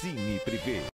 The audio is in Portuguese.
Cine Privé.